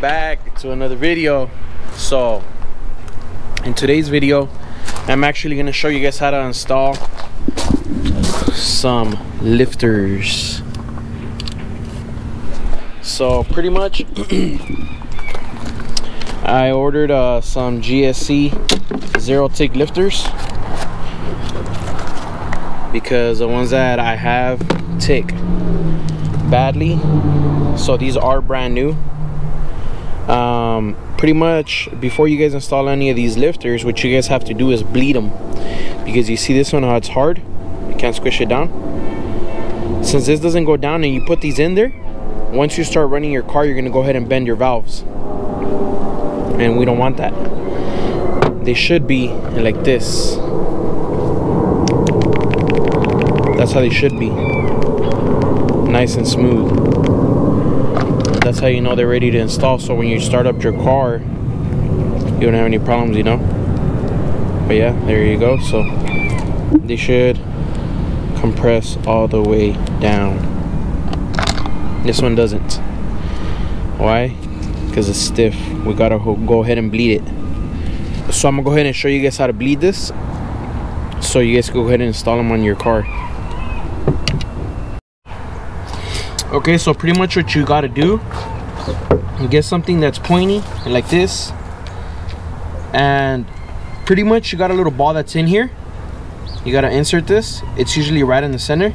to another video. So in today's video I'm actually going to show you guys how to install some lifters. So pretty much I ordered uh, some GSC zero tick lifters because the ones that I have tick badly. So these are brand new um, pretty much before you guys install any of these lifters what you guys have to do is bleed them because you see this one how it's hard? You can't squish it down. Since this doesn't go down and you put these in there once you start running your car you're gonna go ahead and bend your valves. And we don't want that. They should be like this. That's how they should be. Nice and smooth that's how you know they're ready to install. So when you start up your car you don't have any problems you know? But yeah there you go. So they should compress all the way down. This one doesn't. Why? Because it's stiff. We gotta go ahead and bleed it. So i'm gonna go ahead and show you guys how to bleed this. So you guys can go ahead and install them on your car okay so pretty much what you got to do you get something that's pointy like this and pretty much you got a little ball that's in here. You got to insert this. It's usually right in the center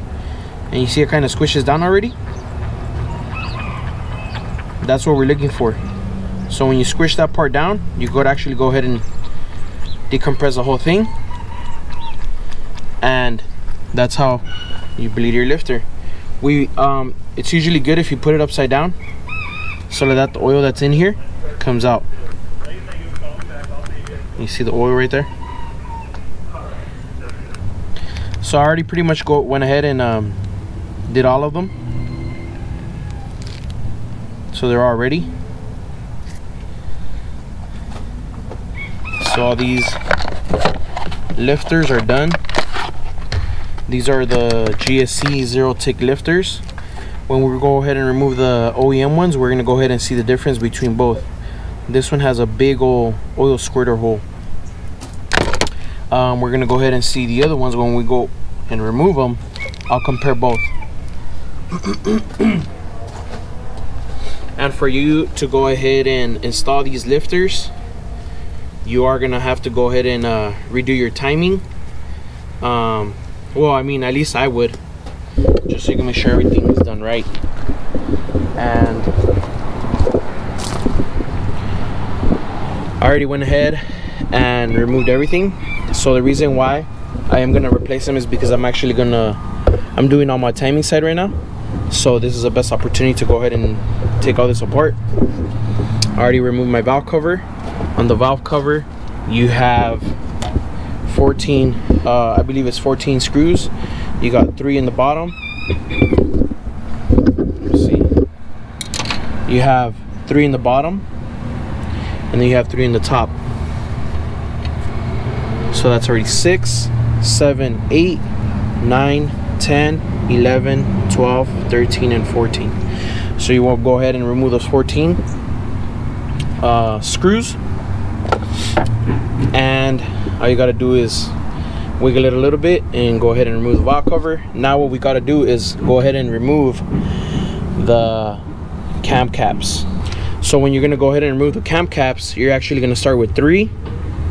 and you see it kind of squishes down already? That's what we're looking for. So when you squish that part down you could actually go ahead and decompress the whole thing and that's how you bleed your lifter we um it's usually good if you put it upside down so that the oil that's in here comes out. You see the oil right there? So I already pretty much go went ahead and um, did all of them. So they're all ready. So all these lifters are done these are the GSC zero tick lifters. When we go ahead and remove the OEM ones we're gonna go ahead and see the difference between both. This one has a big old oil squirter hole. Um, we're gonna go ahead and see the other ones when we go and remove them I'll compare both. And for you to go ahead and install these lifters you are gonna have to go ahead and uh, redo your timing. Um, well I mean at least I would. Just so you can make sure everything is done right. And I already went ahead and removed everything. So the reason why I am gonna replace them is because I'm actually gonna I'm doing all my timing side right now. So this is the best opportunity to go ahead and take all this apart. I already removed my valve cover. On the valve cover you have 14 uh, I believe it's 14 screws. You got three in the bottom. Let's see. You have three in the bottom and then you have three in the top. So that's already six seven eight nine 10 11 12 13 and 14 so you want to go ahead and remove those 14 uh, screws and all you got to do is wiggle it a little bit and go ahead and remove the valve cover. Now what we got to do is go ahead and remove the cam caps. So when you're going to go ahead and remove the cam caps you're actually going to start with three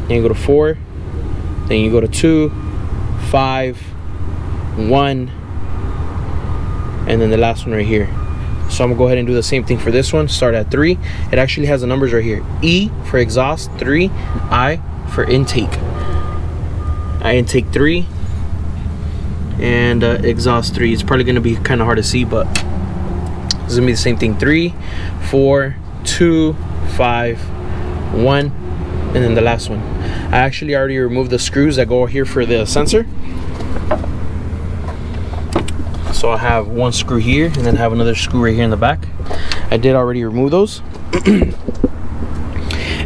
then you go to four then you go to two five one and then the last one right here so I'm gonna go ahead and do the same thing for this one. Start at three. It actually has the numbers right here. E for exhaust three. I for intake. I intake three. And uh, exhaust three. It's probably gonna be kind of hard to see but it's gonna be the same thing. Three four two five one and then the last one. I actually already removed the screws that go here for the sensor so I have one screw here and then have another screw right here in the back. I did already remove those.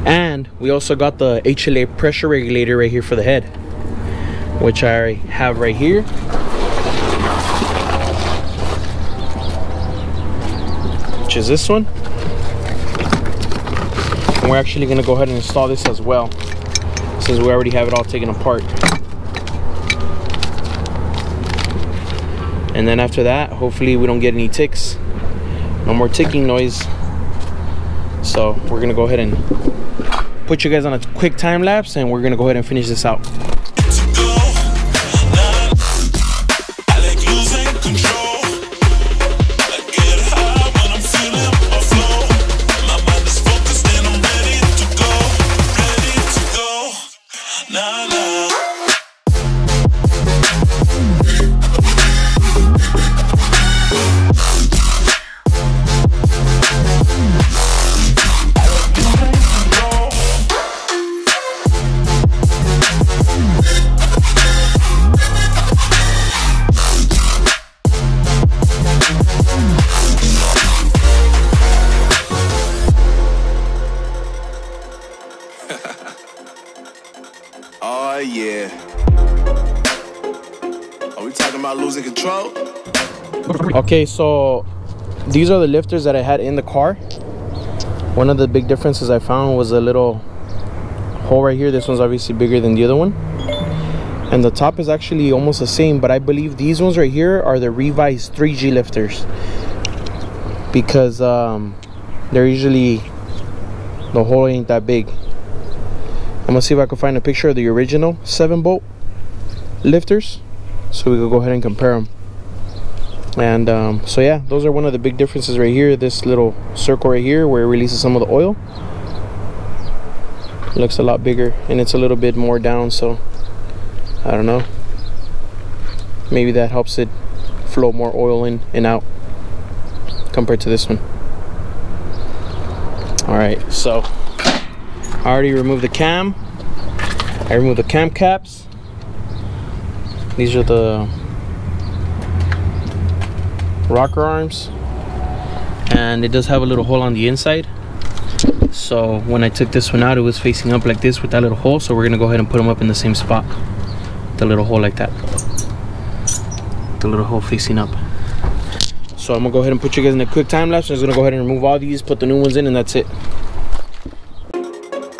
And we also got the HLA pressure regulator right here for the head which I have right here. Which is this one. And we're actually gonna go ahead and install this as well since we already have it all taken apart. And then after that, hopefully we don't get any ticks. No more ticking noise. So we're gonna go ahead and put you guys on a quick time lapse and we're gonna go ahead and finish this out. Okay, so these are the lifters that I had in the car. One of the big differences I found was a little hole right here. This one's obviously bigger than the other one. And the top is actually almost the same, but I believe these ones right here are the revised 3G lifters. Because um, they're usually, the hole ain't that big. I'm gonna see if I can find a picture of the original 7 bolt lifters so we could go ahead and compare them and um, so yeah those are one of the big differences right here this little circle right here where it releases some of the oil. Looks a lot bigger and it's a little bit more down so I don't know. Maybe that helps it flow more oil in and out compared to this one. All right so I already removed the cam. I removed the cam caps. These are the rocker arms and it does have a little hole on the inside so when I took this one out it was facing up like this with that little hole so we're gonna go ahead and put them up in the same spot the little hole like that the little hole facing up so I'm gonna go ahead and put you guys in a quick time lapse I'm just gonna go ahead and remove all these put the new ones in and that's it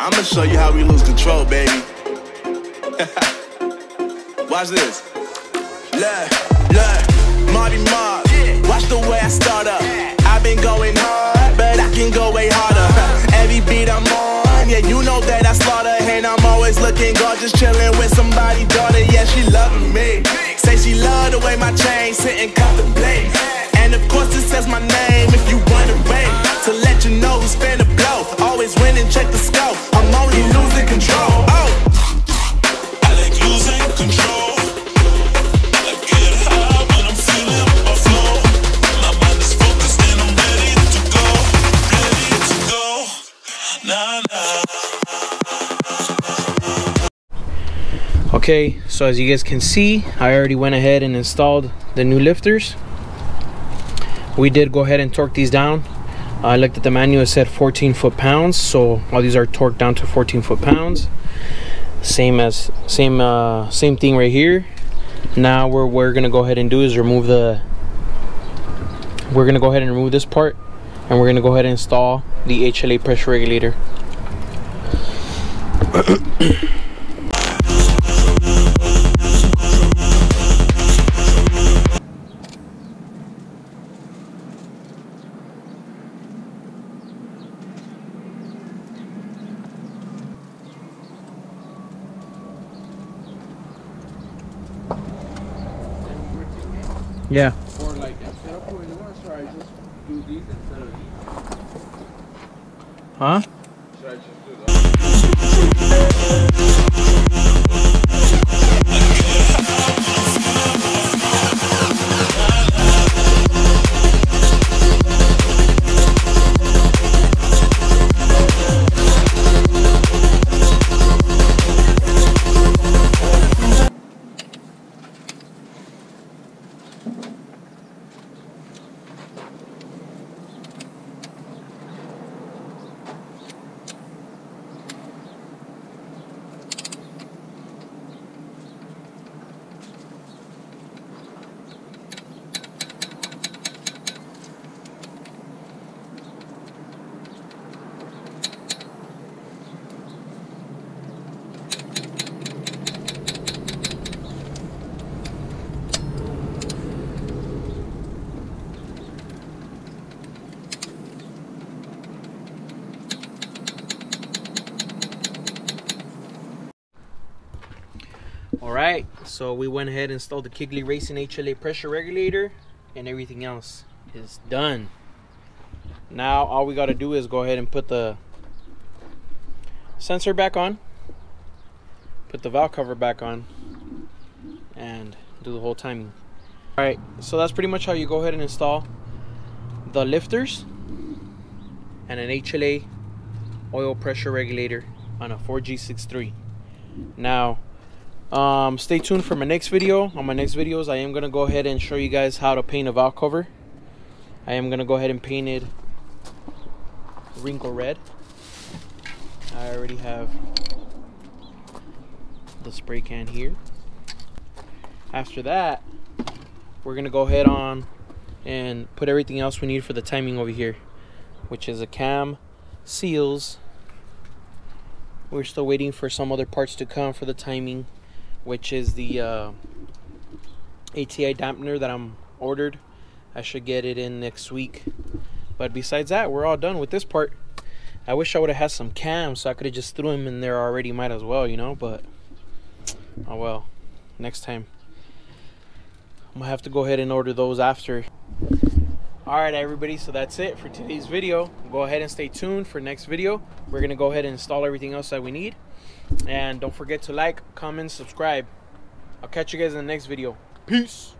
I'm gonna show you how we lose control, baby. Watch this. Look, look, Marty Mark. The way I start up. I've been going hard, but I can go way harder. Every beat I'm on, yeah, you know that I slaughter. And I'm always looking gorgeous, chilling with somebody's daughter. Yeah, she loving me. Say she love the way my chain sitting contemplate. And of course, it says my name Okay, so as you guys can see, I already went ahead and installed the new lifters. We did go ahead and torque these down. I looked at the manual, it said 14 foot pounds, so all these are torqued down to 14 foot pounds. Same as same uh, same thing right here. Now what we're gonna go ahead and do is remove the. We're gonna go ahead and remove this part, and we're gonna go ahead and install the HLA pressure regulator. Yeah. Or like instead of putting one, should I just do these instead of these? Huh? Should I just do that? So we went ahead and installed the Kiggly Racing HLA pressure regulator and everything else is done. Now all we got to do is go ahead and put the sensor back on, put the valve cover back on, and do the whole timing. All right, so that's pretty much how you go ahead and install the lifters and an HLA oil pressure regulator on a 4G63. Now, um, stay tuned for my next video. On my next videos, I am going to go ahead and show you guys how to paint a valve cover. I am going to go ahead and paint it wrinkle red. I already have the spray can here. After that, we're going to go ahead on and put everything else we need for the timing over here, which is a cam, seals. We're still waiting for some other parts to come for the timing, which is the uh, ATI dampener that I'm ordered. I should get it in next week. But besides that, we're all done with this part. I wish I would have had some cams so I could have just threw them in there already. Might as well, you know. But oh well. Next time. I'm gonna have to go ahead and order those after all right everybody so that's it for today's video. Go ahead and stay tuned for next video. We're gonna go ahead and install everything else that we need. And don't forget to like comment subscribe. I'll catch you guys in the next video. Peace.